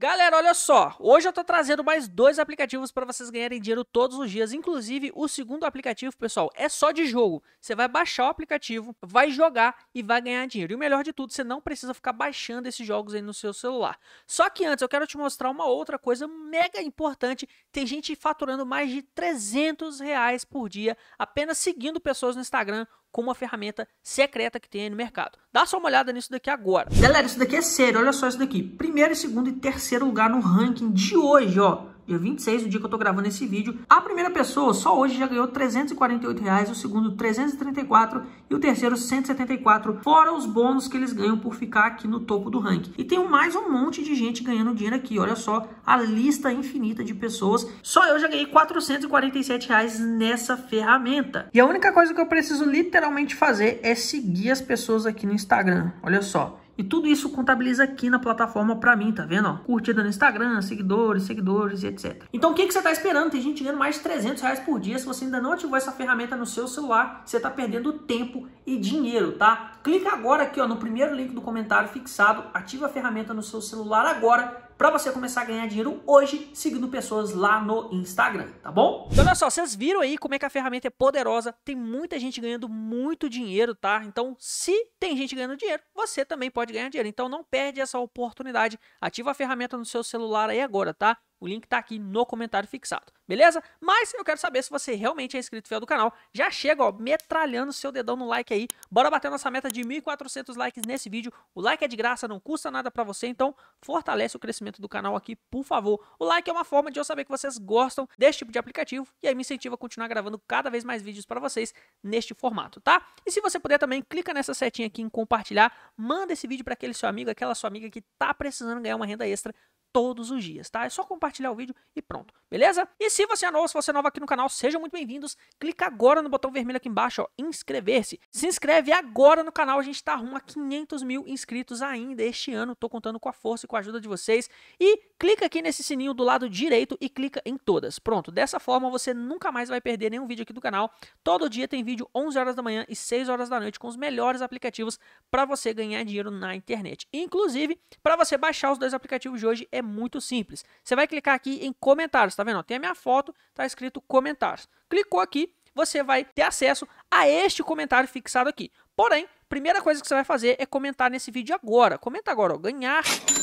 Galera, olha só, hoje eu tô trazendo mais dois aplicativos para vocês ganharem dinheiro todos os dias, inclusive o segundo aplicativo, pessoal, é só de jogo. Você vai baixar o aplicativo, vai jogar e vai ganhar dinheiro. E o melhor de tudo, você não precisa ficar baixando esses jogos aí no seu celular. Só que antes eu quero te mostrar uma outra coisa mega importante. Tem gente faturando mais de 300 reais por dia apenas seguindo pessoas no Instagram com uma ferramenta secreta que tem aí no mercado. Dá só uma olhada nisso daqui agora. Galera, isso daqui é sério, olha só isso daqui. Primeiro, segundo e terceiro lugar no ranking de hoje, ó dia 26, o dia que eu tô gravando esse vídeo. A primeira pessoa, só hoje, já ganhou 348 reais, o segundo 334 e o terceiro 174, fora os bônus que eles ganham por ficar aqui no topo do ranking. E tem mais um monte de gente ganhando dinheiro aqui, olha só a lista infinita de pessoas. Só eu já ganhei 447 reais nessa ferramenta. E a única coisa que eu preciso literalmente fazer é seguir as pessoas aqui no Instagram, olha só. E tudo isso contabiliza aqui na plataforma para mim, tá vendo? Curtida no Instagram, seguidores, seguidores e etc. Então o que, que você está esperando? Tem gente ganhando mais de 300 reais por dia. Se você ainda não ativou essa ferramenta no seu celular, você está perdendo tempo e dinheiro, tá? Clica agora aqui ó, no primeiro link do comentário fixado, ativa a ferramenta no seu celular agora para você começar a ganhar dinheiro hoje seguindo pessoas lá no Instagram, tá bom? Então, olha só, vocês viram aí como é que a ferramenta é poderosa, tem muita gente ganhando muito dinheiro, tá? Então, se tem gente ganhando dinheiro, você também pode ganhar dinheiro. Então, não perde essa oportunidade. Ativa a ferramenta no seu celular aí agora, tá? O link está aqui no comentário fixado, beleza? Mas eu quero saber se você realmente é inscrito fiel do canal. Já chega, ó, metralhando seu dedão no like aí. Bora bater nossa meta de 1.400 likes nesse vídeo. O like é de graça, não custa nada para você, então fortalece o crescimento do canal aqui, por favor. O like é uma forma de eu saber que vocês gostam desse tipo de aplicativo e aí me incentiva a continuar gravando cada vez mais vídeos para vocês neste formato, tá? E se você puder também, clica nessa setinha aqui em compartilhar, manda esse vídeo para aquele seu amigo, aquela sua amiga que tá precisando ganhar uma renda extra todos os dias, tá? É só compartilhar o vídeo e pronto, beleza? E se você é novo, se você é novo aqui no canal, sejam muito bem-vindos. Clica agora no botão vermelho aqui embaixo, ó, inscrever-se. Se inscreve agora no canal, a gente tá rumo a 500 mil inscritos ainda este ano. Tô contando com a força e com a ajuda de vocês. E clica aqui nesse sininho do lado direito e clica em todas. Pronto, dessa forma você nunca mais vai perder nenhum vídeo aqui do canal. Todo dia tem vídeo 11 horas da manhã e 6 horas da noite com os melhores aplicativos para você ganhar dinheiro na internet. Inclusive, para você baixar os dois aplicativos de hoje é é muito simples. Você vai clicar aqui em comentários, tá vendo? Tem a minha foto, tá escrito comentários. Clicou aqui, você vai ter acesso a este comentário fixado aqui. Porém, primeira coisa que você vai fazer é comentar nesse vídeo agora. Comenta agora, ó, ganhar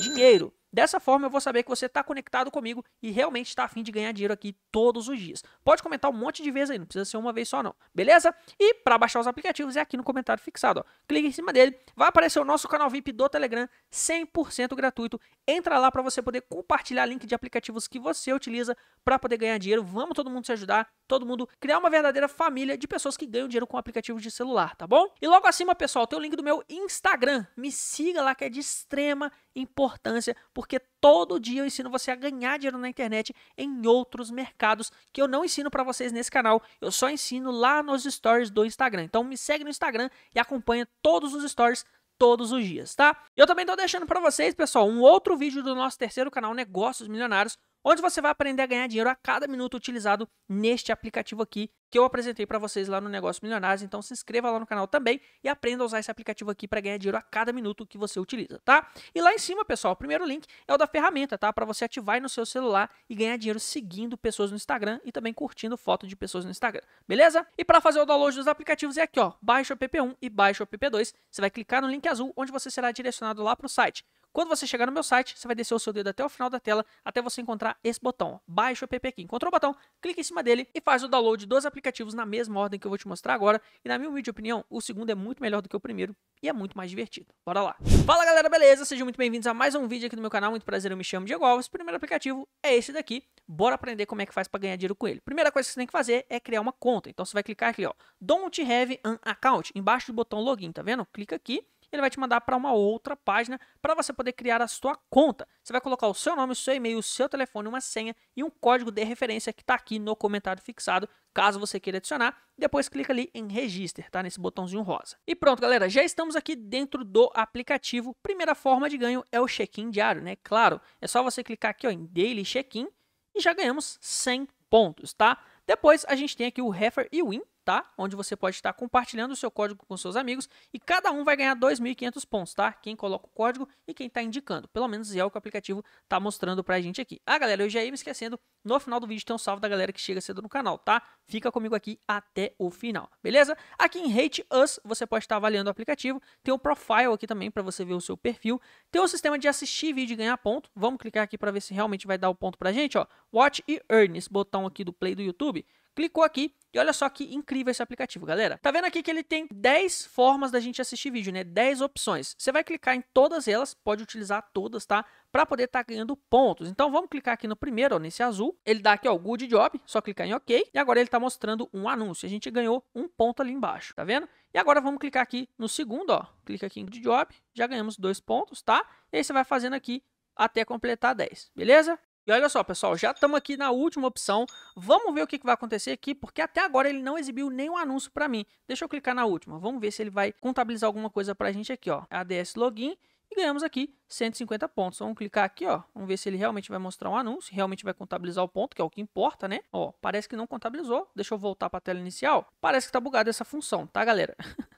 dinheiro. Dessa forma eu vou saber que você está conectado comigo e realmente está afim de ganhar dinheiro aqui todos os dias. Pode comentar um monte de vezes aí, não precisa ser uma vez só não, beleza? E para baixar os aplicativos é aqui no comentário fixado, ó. Clique em cima dele, vai aparecer o nosso canal VIP do Telegram, 100% gratuito. Entra lá para você poder compartilhar link de aplicativos que você utiliza para poder ganhar dinheiro. Vamos todo mundo se ajudar, todo mundo criar uma verdadeira família de pessoas que ganham dinheiro com aplicativos de celular, tá bom? E logo acima, pessoal, tem o link do meu Instagram. Me siga lá que é de extrema importância, porque todo dia eu ensino você a ganhar dinheiro na internet em outros mercados que eu não ensino para vocês nesse canal, eu só ensino lá nos stories do Instagram. Então me segue no Instagram e acompanha todos os stories todos os dias, tá? Eu também estou deixando para vocês, pessoal, um outro vídeo do nosso terceiro canal Negócios Milionários, onde você vai aprender a ganhar dinheiro a cada minuto utilizado neste aplicativo aqui que eu apresentei para vocês lá no Negócio Milionários. Então se inscreva lá no canal também e aprenda a usar esse aplicativo aqui para ganhar dinheiro a cada minuto que você utiliza, tá? E lá em cima, pessoal, o primeiro link é o da ferramenta, tá? Para você ativar no seu celular e ganhar dinheiro seguindo pessoas no Instagram e também curtindo foto de pessoas no Instagram, beleza? E para fazer o download dos aplicativos é aqui, ó, baixa o app1 e baixa o app2. Você vai clicar no link azul onde você será direcionado lá para o site. Quando você chegar no meu site, você vai descer o seu dedo até o final da tela, até você encontrar esse botão. Baixa o app aqui. Encontrou o botão? Clique em cima dele e faz o download dos aplicativos na mesma ordem que eu vou te mostrar agora. E na minha humilde opinião, o segundo é muito melhor do que o primeiro e é muito mais divertido. Bora lá. Fala galera, beleza? Sejam muito bem-vindos a mais um vídeo aqui no meu canal. Muito prazer, eu me chamo Diego Alves. O primeiro aplicativo é esse daqui. Bora aprender como é que faz para ganhar dinheiro com ele. Primeira coisa que você tem que fazer é criar uma conta. Então você vai clicar aqui, ó, Don't Have an Account, embaixo do botão login, tá vendo? Clica aqui ele vai te mandar para uma outra página para você poder criar a sua conta. Você vai colocar o seu nome, o seu e-mail, o seu telefone, uma senha e um código de referência que está aqui no comentário fixado, caso você queira adicionar. Depois clica ali em Register, tá? Nesse botãozinho rosa. E pronto, galera, já estamos aqui dentro do aplicativo. Primeira forma de ganho é o check-in diário, né? Claro, é só você clicar aqui ó, em Daily Check-in e já ganhamos 100 pontos, tá? Depois a gente tem aqui o Refer e Win, tá? Onde você pode estar compartilhando o seu código com seus amigos e cada um vai ganhar 2.500 pontos, tá? Quem coloca o código e quem está indicando. Pelo menos é o que o aplicativo está mostrando pra gente aqui. Ah, galera, eu já ia me esquecendo, no final do vídeo tem um salve da galera que chega cedo no canal, tá? Fica comigo aqui até o final, beleza? Aqui em Rate Us, você pode estar avaliando o aplicativo, tem o Profile aqui também para você ver o seu perfil, tem o sistema de assistir vídeo e ganhar ponto, vamos clicar aqui para ver se realmente vai dar o ponto pra gente, ó, Watch e Earn, esse botão aqui do Play do YouTube, clicou aqui e olha só que incrível esse aplicativo, galera. Tá vendo aqui que ele tem 10 formas da gente assistir vídeo, né? 10 opções. Você vai clicar em todas elas, pode utilizar todas, tá? Para poder estar tá ganhando pontos. Então vamos clicar aqui no primeiro, ó, nesse azul. Ele dá aqui, ó, Good Job, só clicar em OK. E agora ele está mostrando um anúncio. A gente ganhou um ponto ali embaixo, tá vendo? E agora vamos clicar aqui no segundo, ó. Clica aqui em Good Job, já ganhamos dois pontos, tá? E aí você vai fazendo aqui até completar 10, beleza? E olha só, pessoal, já estamos aqui na última opção. Vamos ver o que, que vai acontecer aqui, porque até agora ele não exibiu nenhum anúncio para mim. Deixa eu clicar na última. Vamos ver se ele vai contabilizar alguma coisa para a gente aqui, ó. ADS Login e ganhamos aqui 150 pontos. Vamos clicar aqui, ó. Vamos ver se ele realmente vai mostrar um anúncio, realmente vai contabilizar o ponto, que é o que importa, né? Ó, parece que não contabilizou. Deixa eu voltar para a tela inicial. Parece que está bugado essa função, tá, galera?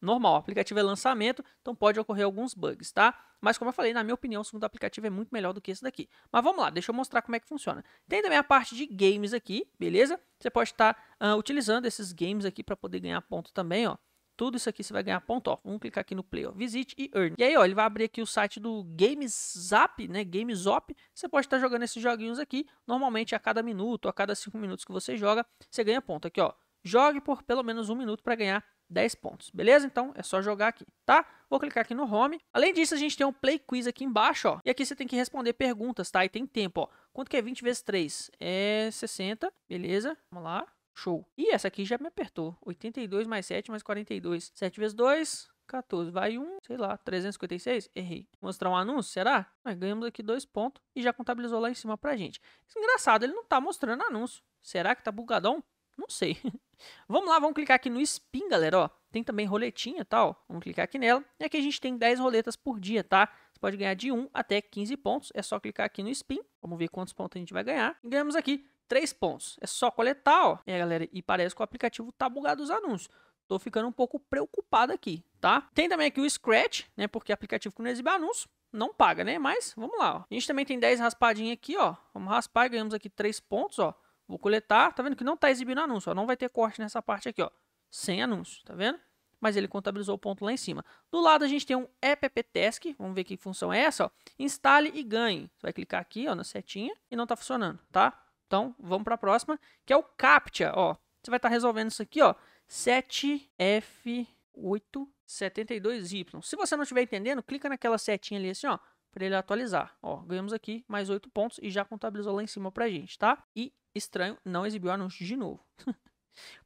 normal. O aplicativo é lançamento, então pode ocorrer alguns bugs, tá? Mas como eu falei, na minha opinião, o segundo aplicativo é muito melhor do que esse daqui. Mas vamos lá, deixa eu mostrar como é que funciona. Tem também a parte de games aqui, beleza? Você pode estar uh, utilizando esses games aqui para poder ganhar ponto também, ó. Tudo isso aqui você vai ganhar ponto, ó. Vamos clicar aqui no play, ó. Visite e earn. E aí, ó, ele vai abrir aqui o site do GameZap, né? GameZop. Você pode estar jogando esses joguinhos aqui. Normalmente, a cada minuto, a cada cinco minutos que você joga, você ganha ponto. Aqui, ó. Jogue por pelo menos um minuto para ganhar 10 pontos, beleza? Então é só jogar aqui, tá? Vou clicar aqui no home. Além disso, a gente tem um play quiz aqui embaixo, ó. E aqui você tem que responder perguntas, tá? E tem tempo, ó. Quanto que é 20 vezes 3? É 60, beleza? Vamos lá. Show. E essa aqui já me apertou. 82 mais 7 mais 42. 7 vezes 2, 14. Vai um, sei lá, 356? Errei. Mostrar um anúncio, será? Mas ganhamos aqui dois pontos e já contabilizou lá em cima pra gente. Engraçado, ele não tá mostrando anúncio. Será que tá bugadão? Não sei. vamos lá, vamos clicar aqui no spin, galera, ó. Tem também roletinha e tal. Vamos clicar aqui nela. E aqui a gente tem 10 roletas por dia, tá? Você pode ganhar de 1 até 15 pontos. É só clicar aqui no spin. Vamos ver quantos pontos a gente vai ganhar. E ganhamos aqui 3 pontos. É só coletar, ó. É, galera, e parece que o aplicativo tá bugado os anúncios. Tô ficando um pouco preocupado aqui, tá? Tem também aqui o Scratch, né? Porque aplicativo que não exibe anúncio não paga, né? Mas vamos lá, ó. A gente também tem 10 raspadinhas aqui, ó. Vamos raspar e ganhamos aqui 3 pontos, ó. Vou coletar, tá vendo que não está exibindo anúncio, ó, não vai ter corte nessa parte aqui, ó, sem anúncio, tá vendo? Mas ele contabilizou o ponto lá em cima. Do lado a gente tem um app task, vamos ver que função é essa, ó, instale e ganhe. Você vai clicar aqui, ó, na setinha e não está funcionando, tá? Então, vamos para a próxima, que é o CAPTCHA, ó. Você vai estar tá resolvendo isso aqui, ó, 7F872Y. Se você não estiver entendendo, clica naquela setinha ali assim, ó, para ele atualizar. Ó, ganhamos aqui mais 8 pontos e já contabilizou lá em cima pra gente, tá? E estranho, não exibiu anúncio de novo.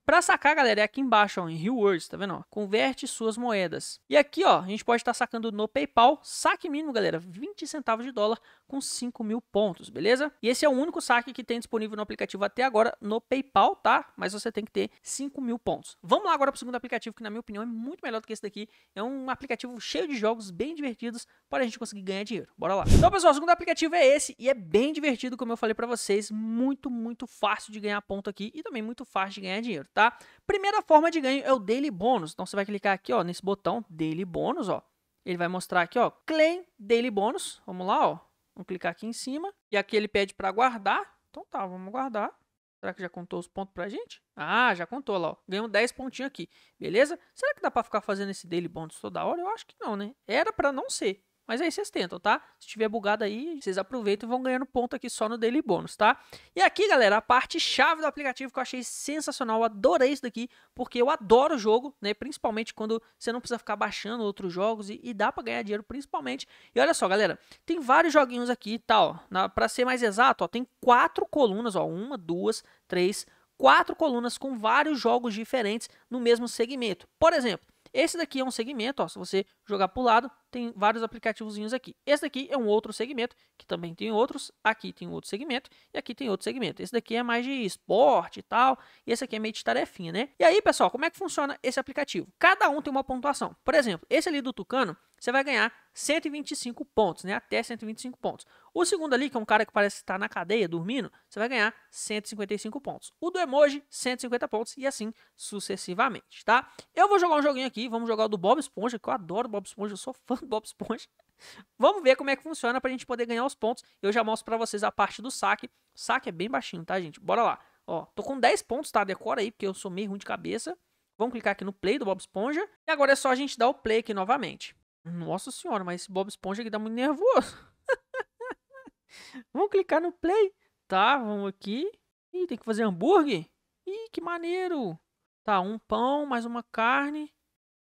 Para sacar, galera, é aqui embaixo, ó, em Rewards, tá vendo? Ó? Converte suas moedas. E aqui, ó, a gente pode estar tá sacando no PayPal, saque mínimo, galera, 20 centavos de dólar com 5 mil pontos, beleza? E esse é o único saque que tem disponível no aplicativo até agora no PayPal, tá? Mas você tem que ter 5 mil pontos. Vamos lá agora para o segundo aplicativo, que na minha opinião é muito melhor do que esse daqui. É um aplicativo cheio de jogos bem divertidos para a gente conseguir ganhar dinheiro. Bora lá. Então, pessoal, o segundo aplicativo é esse e é bem divertido, como eu falei para vocês. Muito, muito fácil de ganhar ponto aqui e também muito fácil de ganhar dinheiro, tá? Primeira forma de ganho é o Daily Bônus. Então, você vai clicar aqui, ó, nesse botão Daily Bônus, ó. Ele vai mostrar aqui, ó, Claim Daily Bônus. Vamos lá, ó. Vamos clicar aqui em cima. E aqui ele pede para guardar. Então tá, vamos guardar. Será que já contou os pontos pra gente? Ah, já contou lá, ó. Ganhamos 10 pontinhos aqui. Beleza? Será que dá pra ficar fazendo esse daily bônus toda hora? Eu acho que não, né? Era pra não ser. Mas aí vocês tentam, tá? Se tiver bugado aí, vocês aproveitam e vão ganhando ponto aqui só no Daily Bônus, tá? E aqui, galera, a parte chave do aplicativo que eu achei sensacional, eu adorei isso daqui, porque eu adoro o jogo, né? Principalmente quando você não precisa ficar baixando outros jogos e, e dá para ganhar dinheiro principalmente. E olha só, galera, tem vários joguinhos aqui, tá, ó. Para ser mais exato, ó, tem quatro colunas, ó. Uma, duas, três, quatro colunas com vários jogos diferentes no mesmo segmento. Por exemplo, esse daqui é um segmento, ó, se você jogar para o lado, tem vários aplicativozinhos aqui. Esse daqui é um outro segmento, que também tem outros. Aqui tem outro segmento e aqui tem outro segmento. Esse daqui é mais de esporte e tal, e esse aqui é meio de tarefinha, né? E aí, pessoal, como é que funciona esse aplicativo? Cada um tem uma pontuação. Por exemplo, esse ali do Tucano, você vai ganhar 125 pontos, né? Até 125 pontos. O segundo ali, que é um cara que parece estar na cadeia dormindo, você vai ganhar 155 pontos. O do emoji, 150 pontos e assim sucessivamente, tá? Eu vou jogar um joguinho aqui, vamos jogar o do Bob Esponja, que eu adoro Bob Esponja, eu sou fã do Bob Esponja. Vamos ver como é que funciona pra gente poder ganhar os pontos. Eu já mostro pra vocês a parte do saque. O saque é bem baixinho, tá, gente? Bora lá. Ó, tô com 10 pontos, tá? Decora aí, porque eu sou meio ruim de cabeça. Vamos clicar aqui no play do Bob Esponja. E agora é só a gente dar o play aqui novamente. Nossa senhora, mas esse Bob Esponja aqui dá muito nervoso. vamos clicar no play. Tá, vamos aqui. Ih, tem que fazer hambúrguer. Ih, que maneiro. Tá, um pão, mais uma carne.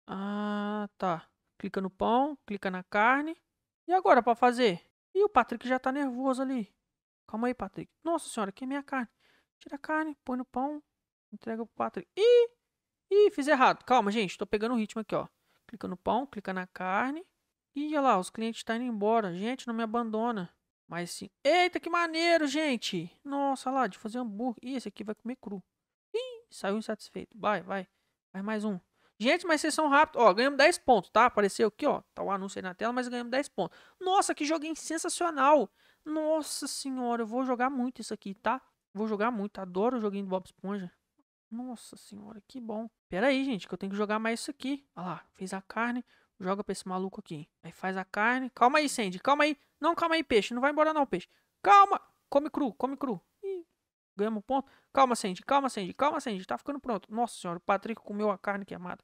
Ah, tá. Clica no pão, clica na carne. E agora para fazer? Ih, o Patrick já tá nervoso ali. Calma aí, Patrick. Nossa senhora, aqui é minha carne. Tira a carne, põe no pão, entrega pro Patrick. Ih, ih, fiz errado. Calma, gente, tô pegando o ritmo aqui, ó. Clica no pão, clica na carne. Ih, olha lá, os clientes estão tá indo embora. Gente, não me abandona. Mas sim. Eita, que maneiro, gente. Nossa, lá, de fazer hambúrguer. Ih, esse aqui vai comer cru. Ih, saiu insatisfeito. Vai, vai. Vai mais um. Gente, mas vocês são rápidos. Ó, ganhamos 10 pontos, tá? Apareceu aqui, ó. Tá o anúncio aí na tela, mas ganhamos 10 pontos. Nossa, que joguinho sensacional. Nossa senhora, eu vou jogar muito isso aqui, tá? Vou jogar muito. Adoro o joguinho do Bob Esponja. Nossa senhora, que bom. Pera aí, gente, que eu tenho que jogar mais isso aqui. Olha lá, fez a carne, joga pra esse maluco aqui. Aí faz a carne. Calma aí, Sandy, calma aí. Não, calma aí, peixe. Não vai embora não, peixe. Calma. Come cru, come cru. Ganhamos um ponto. Calma, Sandy, calma, Sandy, calma, Sandy. Tá ficando pronto. Nossa senhora, o Patrick comeu a carne queimada.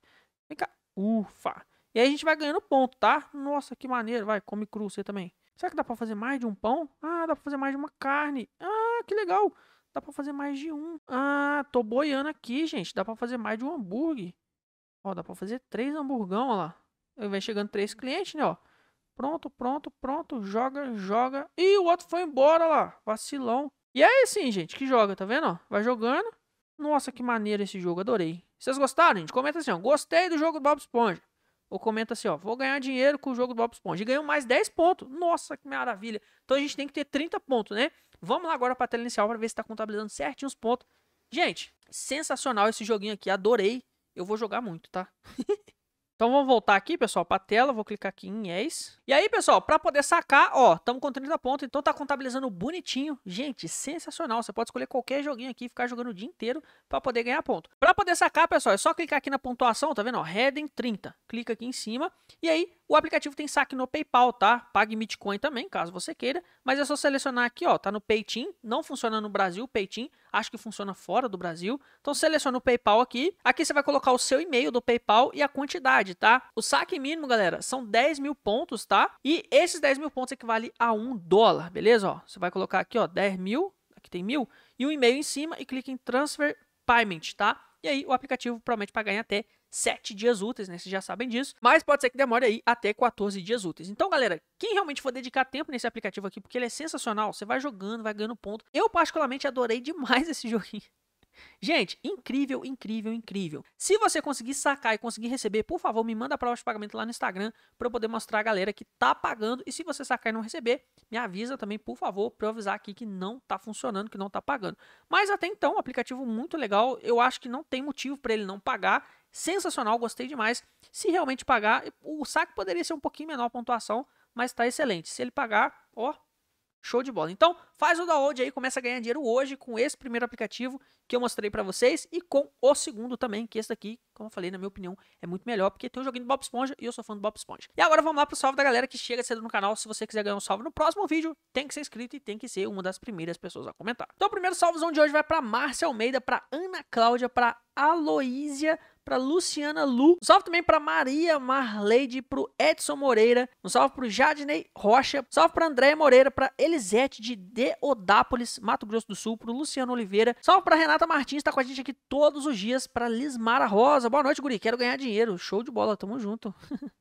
Vem cá. Ufa. E aí a gente vai ganhando ponto, tá? Nossa, que maneiro. Vai, come cru você também. Será que dá pra fazer mais de um pão? Ah, dá pra fazer mais de uma carne. Ah, que legal. Dá pra fazer mais de um. Ah, tô boiando aqui, gente. Dá pra fazer mais de um hambúrguer. Ó, dá pra fazer três hamburgão, ó lá. Aí vai chegando três clientes, né, ó. Pronto, pronto, pronto. Joga, joga. Ih, o outro foi embora lá. Vacilão. E é assim, gente, que joga, tá vendo? Ó? Vai jogando. Nossa, que maneiro esse jogo. Adorei. Vocês gostaram, gente? Comenta assim, ó. Gostei do jogo do Bob Esponja. Ou comenta assim, ó. Vou ganhar dinheiro com o jogo do Bob Esponja. E ganhou mais 10 pontos. Nossa, que maravilha. Então a gente tem que ter 30 pontos, né? Vamos lá agora para a tela inicial para ver se está contabilizando certinho os pontos. Gente, sensacional esse joguinho aqui, adorei. Eu vou jogar muito, tá? Então vamos voltar aqui, pessoal, para a tela. Vou clicar aqui em Yes. E aí, pessoal, para poder sacar, ó, estamos com 30 pontos, então tá contabilizando bonitinho. Gente, sensacional. Você pode escolher qualquer joguinho aqui ficar jogando o dia inteiro para poder ganhar ponto. Para poder sacar, pessoal, é só clicar aqui na pontuação, tá vendo? Ó, Redem 30. Clica aqui em cima e aí o aplicativo tem saque no PayPal, tá? Pague Bitcoin também, caso você queira. Mas é só selecionar aqui, ó. Tá no Paytim. Não funciona no Brasil, Paytim. Acho que funciona fora do Brasil. Então seleciona o PayPal aqui. Aqui você vai colocar o seu e-mail do PayPal e a quantidade, tá? O saque mínimo, galera, são 10 mil pontos, tá? E esses 10 mil pontos equivale a 1 dólar, beleza? Ó, você vai colocar aqui, ó, 10 mil. Aqui tem mil. E o e-mail em cima e clica em Transfer Payment, tá? E aí o aplicativo promete pagar em até 7 dias úteis, né? Vocês já sabem disso. Mas pode ser que demore aí até 14 dias úteis. Então, galera, quem realmente for dedicar tempo nesse aplicativo aqui, porque ele é sensacional, você vai jogando, vai ganhando ponto. Eu, particularmente, adorei demais esse joguinho. Gente, incrível, incrível, incrível. Se você conseguir sacar e conseguir receber, por favor, me manda a prova de pagamento lá no Instagram para eu poder mostrar a galera que tá pagando. E se você sacar e não receber, me avisa também, por favor, para eu avisar aqui que não tá funcionando, que não tá pagando. Mas até então, aplicativo muito legal. Eu acho que não tem motivo para ele não pagar. Sensacional, gostei demais. Se realmente pagar, o saque poderia ser um pouquinho menor a pontuação, mas tá excelente. Se ele pagar, ó, Show de bola. Então, faz o download aí, começa a ganhar dinheiro hoje com esse primeiro aplicativo que eu mostrei para vocês e com o segundo também, que esse daqui, como eu falei, na minha opinião, é muito melhor porque tem um joguinho do Bob Esponja e eu sou fã do Bob Esponja. E agora vamos lá pro salve da galera que chega cedo no canal. Se você quiser ganhar um salve no próximo vídeo, tem que ser inscrito e tem que ser uma das primeiras pessoas a comentar. Então, o primeiro salvezão de hoje vai para Márcia Almeida, para Ana Cláudia, para Aloísia, para Luciana Lu. Um salve também para Maria Marleide, para Edson Moreira. Um salve para Jadney Rocha. Um salve para Andréia Moreira, para Elisete de Deodápolis, Mato Grosso do Sul, para Luciano Oliveira. Salve para Renata Martins, está com a gente aqui todos os dias. Para Lismara Rosa. Boa noite, guri. Quero ganhar dinheiro. Show de bola, tamo junto.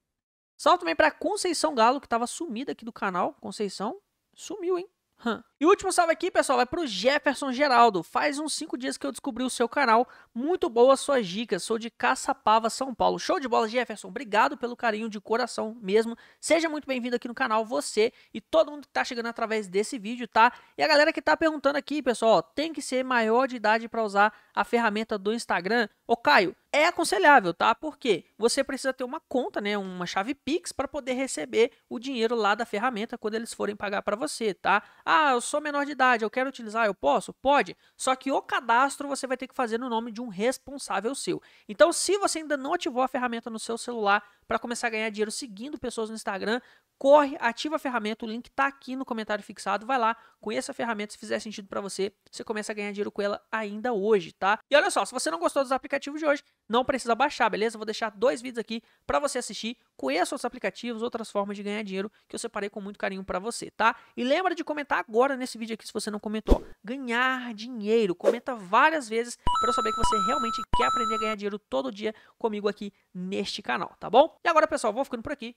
salve também para Conceição Galo, que estava sumida aqui do canal. Conceição sumiu, hein? Hum. E o último salve aqui, pessoal, vai pro Jefferson Geraldo. Faz uns 5 dias que eu descobri o seu canal. Muito boas suas dicas. Sou de Caçapava, São Paulo. Show de bola, Jefferson. Obrigado pelo carinho de coração mesmo. Seja muito bem-vindo aqui no canal, você e todo mundo que tá chegando através desse vídeo, tá? E a galera que tá perguntando aqui, pessoal, ó, tem que ser maior de idade para usar a ferramenta do Instagram? Ô Caio, é aconselhável, tá? Porque você precisa ter uma conta, né, uma chave Pix para poder receber o dinheiro lá da ferramenta quando eles forem pagar para você, tá? Ah, eu sou menor de idade, eu quero utilizar, eu posso? Pode. Só que o cadastro você vai ter que fazer no nome de um responsável seu. Então, se você ainda não ativou a ferramenta no seu celular para começar a ganhar dinheiro seguindo pessoas no Instagram, corre, ativa a ferramenta, o link está aqui no comentário fixado, vai lá, conheça a ferramenta, se fizer sentido para você, você começa a ganhar dinheiro com ela ainda hoje, tá? E olha só, se você não gostou dos aplicativos de hoje, não precisa baixar, beleza? Vou deixar dois vídeos aqui para você assistir, conheça outros aplicativos, outras formas de ganhar dinheiro que eu separei com muito carinho para você, tá? E lembra de comentar agora nesse vídeo aqui se você não comentou, ganhar dinheiro, comenta várias vezes para eu saber que você realmente quer aprender a ganhar dinheiro todo dia comigo aqui neste canal, tá bom? E agora, pessoal, vou ficando por aqui.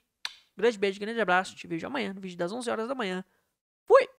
Grande beijo, grande abraço. Te vejo amanhã no vídeo das 11 horas da manhã. Fui!